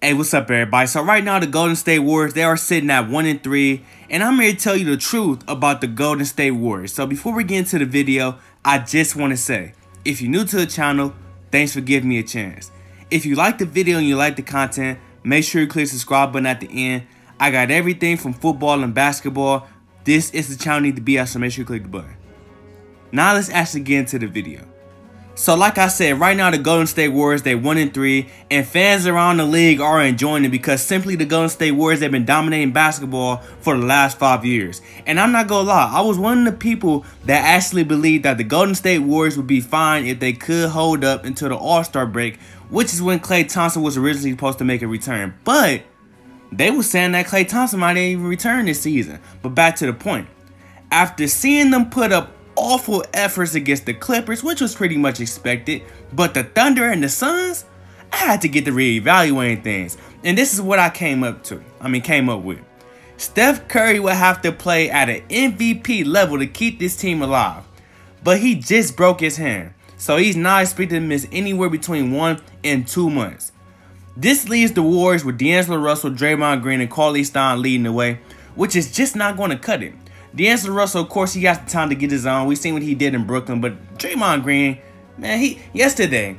Hey, what's up, everybody? So right now, the Golden State Warriors, they are sitting at 1 and 3, and I'm here to tell you the truth about the Golden State Warriors. So before we get into the video, I just want to say, if you're new to the channel, thanks for giving me a chance. If you like the video and you like the content, make sure you click the subscribe button at the end. I got everything from football and basketball. This is the channel you need to be at, so make sure you click the button. Now let's actually get into the video. So like I said, right now the Golden State Warriors, they 1 and 3, and fans around the league are enjoying it because simply the Golden State Warriors have been dominating basketball for the last 5 years. And I'm not gonna lie, I was one of the people that actually believed that the Golden State Warriors would be fine if they could hold up until the All-Star break, which is when Klay Thompson was originally supposed to make a return. But they were saying that Klay Thompson might even return this season. But back to the point. After seeing them put up awful efforts against the Clippers, which was pretty much expected, but the Thunder and the Suns, I had to get to reevaluating things. And this is what I came up to. I mean, came up with. Steph Curry will have to play at an MVP level to keep this team alive. But he just broke his hand. So he's not expected to miss anywhere between one and two months. This leaves the Warriors with D'Angelo Russell, Draymond Green, and Cauley-Stein leading the way, which is just not going to cut it. D'Angelo Russell, of course, he got the time to get his own. We seen what he did in Brooklyn, but Draymond Green, man, he yesterday,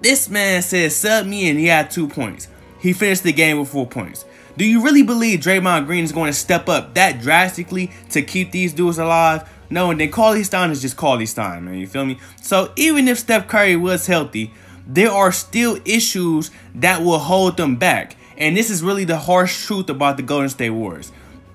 this man said sub me and he had two points. He finished the game with four points. Do you really believe Draymond Green is going to step up that drastically to keep these dudes alive? No, and then Cauley-Stein is just Cauley-Stein, man. You feel me? So even if Steph Curry was healthy, there are still issues that will hold them back. And this is really the harsh truth about the Golden State Warriors.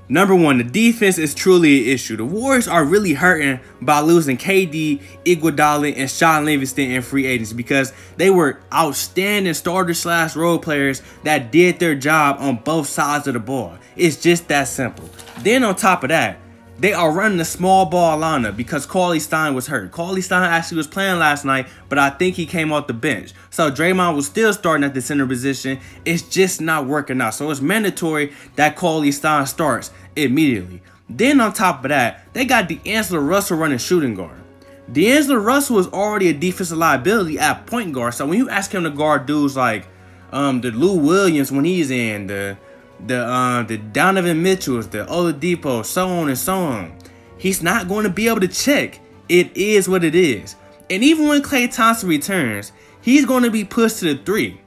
Number one, the defense is truly an issue. The Warriors are really hurting by losing KD, Iguodala, and Shaun Livingston in free agents because they were outstanding starters slash role players that did their job on both sides of the ball. It's just that simple. Then on top of that, they are running a small ball lineup because Cauley-Stein was hurt. Cauley-Stein actually was playing last night, but I think he came off the bench. So Draymond was still starting at the center position. It's just not working out. So it's mandatory that Cauley-Stein starts immediately. Then on top of that, they got D'Angelo Russell running shooting guard. D'Angelo Russell is already a defensive liability at point guard. So when you ask him to guard dudes like um, the Lou Williams when he's in, the the uh, the Donovan Mitchells, the Oladipo, so on and so on. He's not going to be able to check. It is what it is. And even when Klay Thompson returns, he's going to be pushed to the three.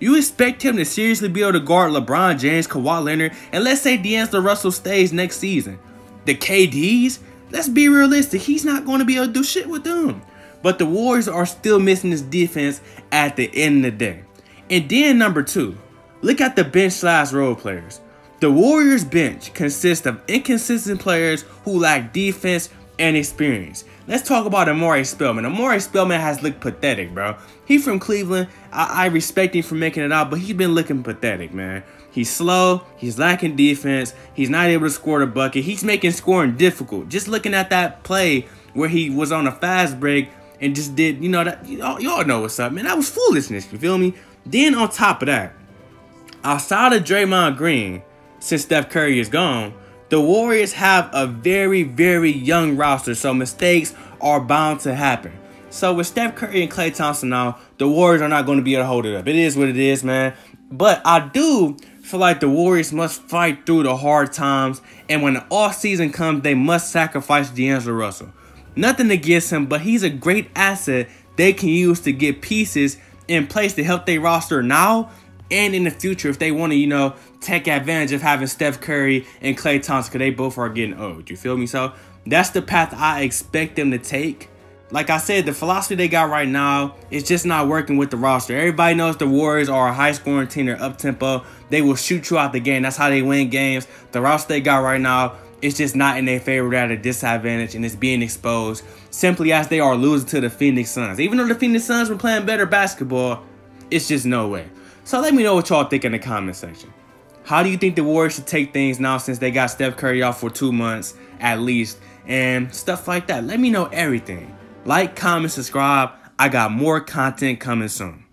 You expect him to seriously be able to guard LeBron James, Kawhi Leonard, and let's say D'Angelo Russell stays next season. The KDs, let's be realistic, he's not going to be able to do shit with them. But the Warriors are still missing this defense at the end of the day. And then number two, Look at the bench slash role players. The Warriors bench consists of inconsistent players who lack defense and experience. Let's talk about Omari Spellman. Omari Spellman has looked pathetic, bro. He from Cleveland. I, I respect him for making it out, but he's been looking pathetic, man. He's slow. He's lacking defense. He's not able to score the bucket. He's making scoring difficult. Just looking at that play where he was on a fast break and just did, you know, that y'all, y'all know what's up, man. That was foolishness. You feel me? Then on top of that, outside of Draymond Green, since Steph Curry is gone, the Warriors have a very, very young roster, so mistakes are bound to happen. So with Steph Curry and Klay Thompson now, the Warriors are not going to be able to hold it up. It is what it is, man. But I do feel like the Warriors must fight through the hard times, and when the off season comes, they must sacrifice D'Angelo Russell. Nothing against him, but he's a great asset they can use to get pieces in place to help their roster now and in the future if they want to, you know, take advantage of having Steph Curry and Klay Thompson because they both are getting old. You feel me? So that's the path I expect them to take. Like I said, the philosophy they got right now is just not working with the roster. Everybody knows the Warriors are a high scoring team. They're up tempo. They will shoot you out the game. That's how they win games. The roster they got right now is just not in their favor. They're at a disadvantage and it's being exposed simply as they are losing to the Phoenix Suns. Even though the Phoenix Suns were playing better basketball, it's just no way. So let me know what y'all think in the comment section. How do you think the Warriors should take things now since they got Steph Curry off for two months at least and stuff like that? Let me know everything. Like, comment, subscribe. I got more content coming soon.